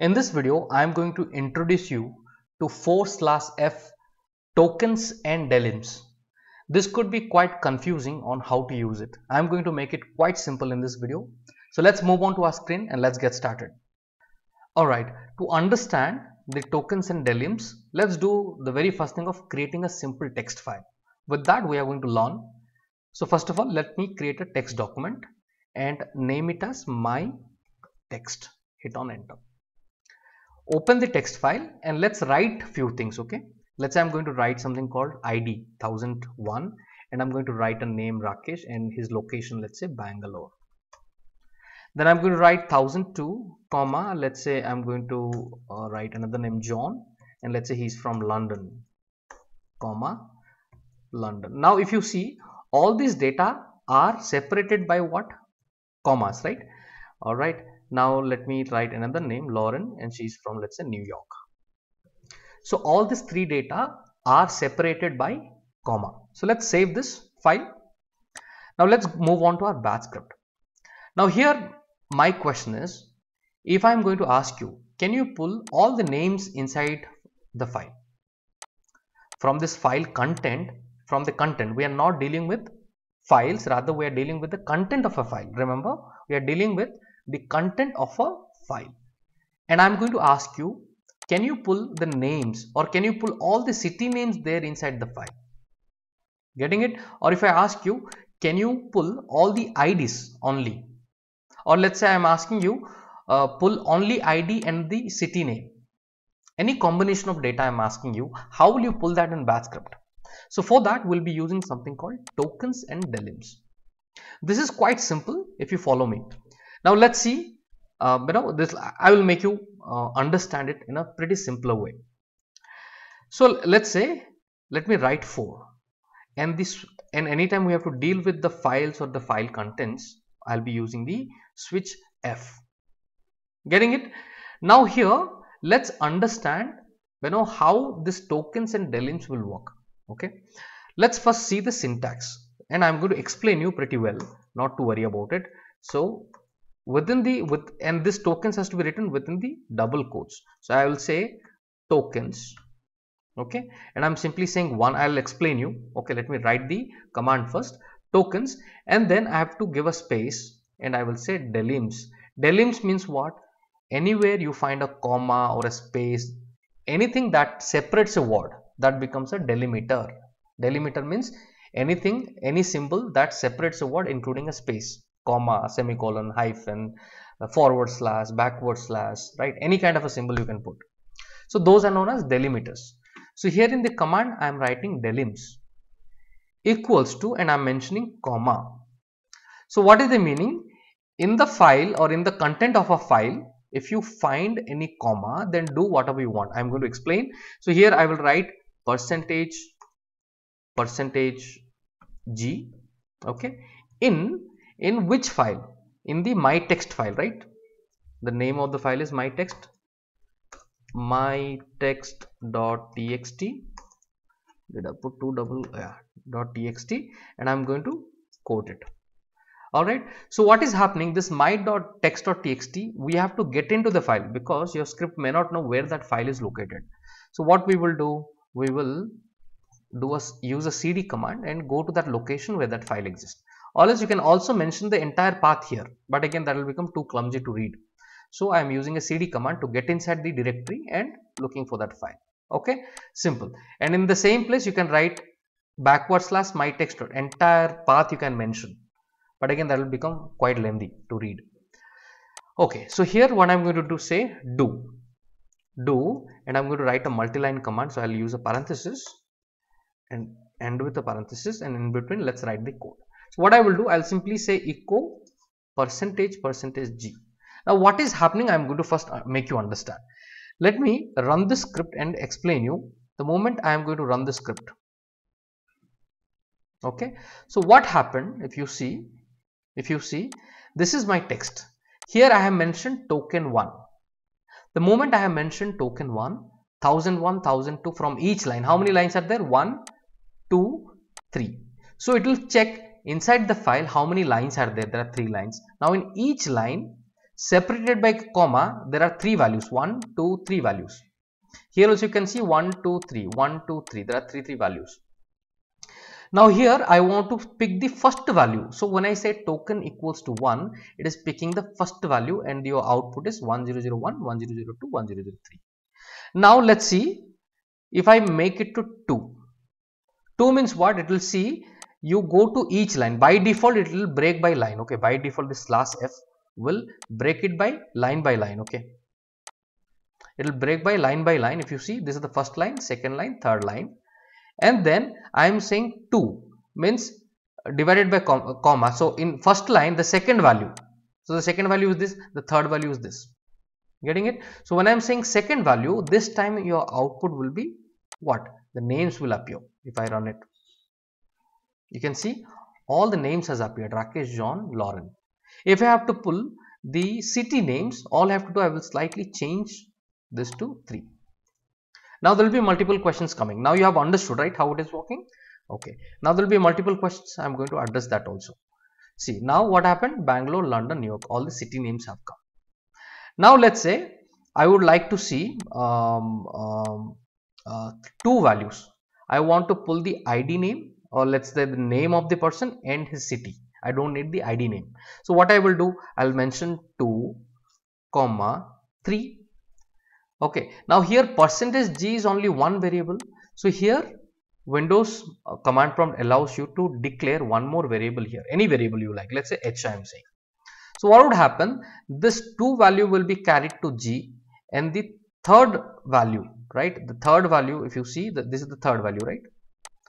In this video, I am going to introduce you to for slash F tokens and delims. This could be quite confusing on how to use it. I am going to make it quite simple in this video. So let's move on to our screen and let's get started. Alright, to understand the tokens and delims, let's do the very first thing of creating a simple text file. With that, we are going to learn. So first of all, let me create a text document and name it as my text. Hit on enter open the text file and let's write few things okay? Let's say i'm going to write something called id 1001 and i'm going to write a name rakesh and his location let's say bangalore. Then i'm going to write 1002 comma let's say i'm going to uh, write another name john and let's say he's from london comma london. Now if you see all these data are separated by what? Commas right? All right now let me write another name Lauren and she's from let's say New York. So all these three data are separated by comma. So let's save this file. Now let's move on to our batch script. Now here my question is if I'm going to ask you can you pull all the names inside the file from this file content from the content we are not dealing with files rather we are dealing with the content of a file remember we are dealing with the content of a file. And I'm going to ask you can you pull the names or can you pull all the city names there inside the file? Getting it? Or if I ask you can you pull all the IDs only? Or let's say I'm asking you uh, pull only ID and the city name. Any combination of data I'm asking you how will you pull that in batch script so for that we'll be using something called tokens and delims. This is quite simple if you follow me now let's see, uh, you know, this I will make you uh, understand it in a pretty simpler way. So let's say, let me write for and this and anytime we have to deal with the files or the file contents, I'll be using the switch F. Getting it? Now here, let's understand you know how this tokens and delims will work. Okay. Let's first see the syntax and I'm going to explain you pretty well, not to worry about it. So within the with and this tokens has to be written within the double quotes. So i will say tokens. Okay? And i'm simply saying one i'll explain you. Okay let me write the command first. Tokens. And then i have to give a space and i will say delims. Delims means what? Anywhere you find a comma or a space anything that separates a word that becomes a delimiter. Delimiter means anything any symbol that separates a word including a space comma, semicolon, hyphen, uh, forward slash, backward slash, right? Any kind of a symbol you can put. So those are known as delimiters. So here in the command I am writing delims equals to and I am mentioning comma. So what is the meaning? In the file or in the content of a file, if you find any comma, then do whatever you want. I am going to explain. So here I will write percentage, percentage G, okay, in in which file? In the my text file right? The name of the file is my text my text.txt did i put two double yeah, dot txt and i'm going to quote it. All right. So what is happening? This my dot text dot txt we have to get into the file because your script may not know where that file is located. So what we will do? We will do a use a cd command and go to that location where that file exists else you can also mention the entire path here. But again that will become too clumsy to read. So i am using a cd command to get inside the directory and looking for that file. Okay? Simple. And in the same place you can write backward slash my text entire path you can mention. But again that will become quite lengthy to read. Okay. So here what i'm going to do say do. Do and i'm going to write a multi-line command. So i'll use a parenthesis and end with a parenthesis and in between let's write the code so what I will do, I'll simply say echo percentage percentage g. Now what is happening, I'm going to first uh, make you understand. Let me run the script and explain you the moment I am going to run the script. Okay. So what happened if you see, if you see, this is my text. Here I have mentioned token 1. The moment I have mentioned token 1, 1001, 1002 from each line. How many lines are there? 1, 2, 3. So it will check inside the file how many lines are there there are three lines now in each line separated by comma there are three values one two three values here also you can see 1 2 3 1 2 3 there are three three values now here I want to pick the first value. So when I say token equals to 1, it is picking the first value and your output is 1001, 1002, 1003. Now let's see if I make it to 2. 2 means what? It will see you go to each line. By default, it will break by line. Okay, by default, this slash f will break it by line by line. Okay, it will break by line by line. If you see, this is the first line, second line, third line and then I am saying 2 means divided by comma. So, in first line the second value. So, the second value is this, the third value is this. Getting it? So, when I am saying second value, this time your output will be what? The names will appear if I run it. You can see all the names has appeared Rakesh, John, Lauren. If I have to pull the city names, all I have to do I will slightly change this to 3. Now there will be multiple questions coming. Now you have understood right how it is working. Okay. Now there will be multiple questions. I am going to address that also. See now what happened? Bangalore, London, New York. All the city names have come. Now let's say I would like to see um, um, uh, two values. I want to pull the ID name or let's say the name of the person and his city. I don't need the ID name. So what I will do, I'll mention 2, comma 3 okay. Now here percentage g is only one variable. So here windows uh, command prompt allows you to declare one more variable here. Any variable you like. Let's say h i am saying. So what would happen? This two value will be carried to g and the third value right? The third value if you see that this is the third value right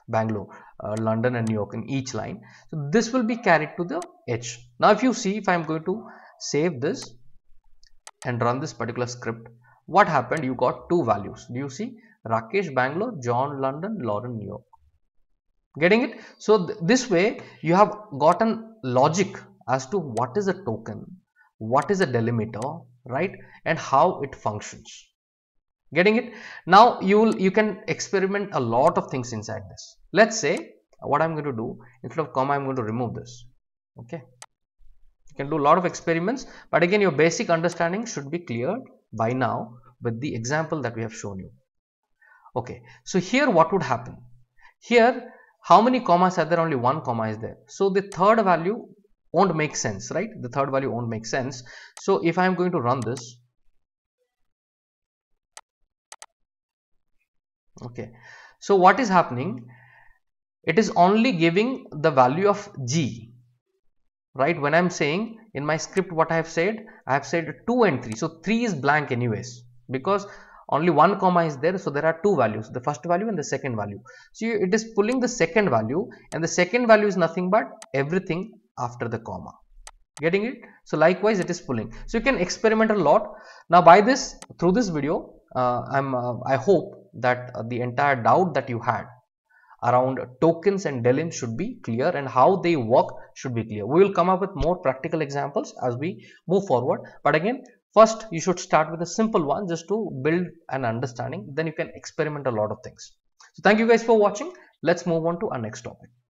bangalore uh, london and new york in each line. So this will be carried to the h now if you see if i am going to save this and run this particular script what happened? You got two values. Do you see? Rakesh bangalore john london lauren new york. Getting it? So th this way you have gotten logic as to what is a token what is a delimiter right and how it functions getting it now you will you can experiment a lot of things inside this let's say what i'm going to do instead of comma i'm going to remove this okay you can do a lot of experiments but again your basic understanding should be cleared by now with the example that we have shown you. Okay, so here what would happen? Here, how many commas are there? Only one comma is there. So the third value won't make sense, right? The third value won't make sense. So if I am going to run this, okay. So what is happening? It is only giving the value of g, right? When I am saying in my script what I have said I have said 2 and 3 so 3 is blank anyways because only one comma is there. So there are two values the first value and the second value. So it is pulling the second value and the second value is nothing but everything after the comma. Getting it? So likewise it is pulling. So you can experiment a lot. Now by this through this video uh, i'm uh, i hope that uh, the entire doubt that you had around tokens and delims should be clear and how they work should be clear. We will come up with more practical examples as we move forward. But again, first you should start with a simple one just to build an understanding. Then you can experiment a lot of things. So thank you guys for watching. Let's move on to our next topic.